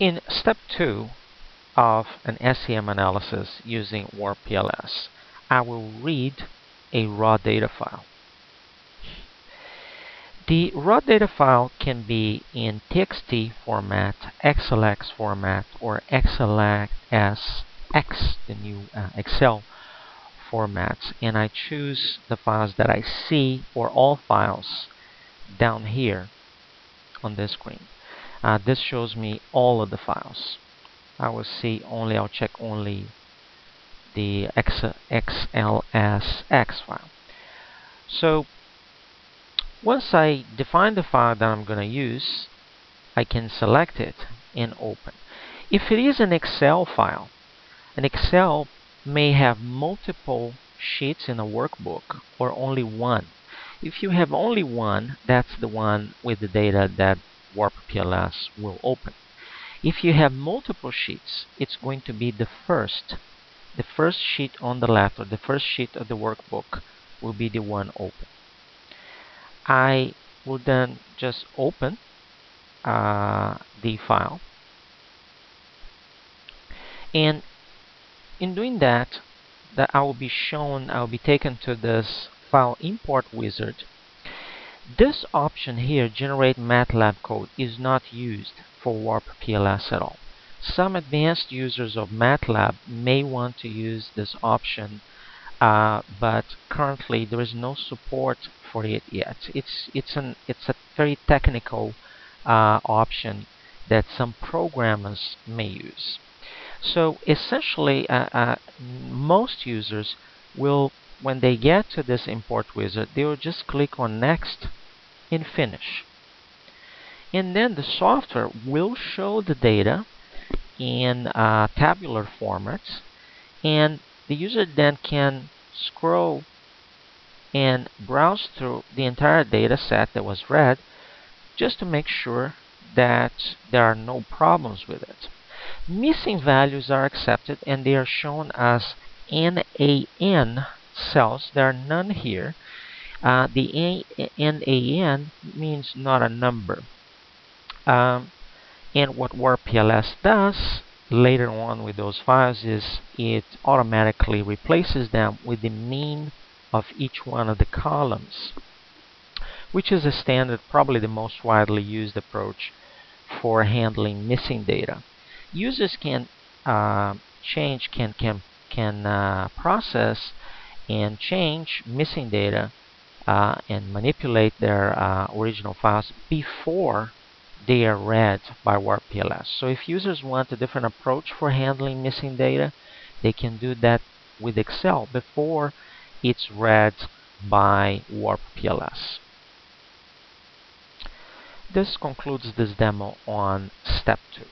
In step 2 of an SEM analysis using WarpPLS, I will read a raw data file. The raw data file can be in TXT format, XLS format, or XLSX, the new uh, Excel formats. And I choose the files that I see or all files down here on this screen. Uh, this shows me all of the files. I will see only, I'll check only the X, XLSX file. So once I define the file that I'm going to use, I can select it and open. If it is an Excel file, an Excel may have multiple sheets in a workbook or only one. If you have only one, that's the one with the data that Warp PLS will open. If you have multiple sheets, it's going to be the first. The first sheet on the left or the first sheet of the workbook will be the one open. I will then just open uh, the file. And in doing that, that I will be shown, I will be taken to this file import wizard this option here, Generate MATLAB Code, is not used for Warp PLS at all. Some advanced users of MATLAB may want to use this option, uh, but currently there is no support for it yet. It's it's an it's a very technical uh, option that some programmers may use. So essentially, uh, uh most users will when they get to this import wizard, they will just click on next and finish. And then the software will show the data in uh, tabular formats and the user then can scroll and browse through the entire data set that was read just to make sure that there are no problems with it. Missing values are accepted and they are shown as NAN cells. There are none here. Uh, the NAN means not a number. Um, and what WarpPLS does later on with those files is it automatically replaces them with the mean of each one of the columns, which is a standard, probably the most widely used approach for handling missing data. Users can uh, change, can can can uh, process and change missing data uh, and manipulate their uh, original files before they are read by WarpPLS. So if users want a different approach for handling missing data, they can do that with Excel before it's read by WarpPLS. This concludes this demo on step 2.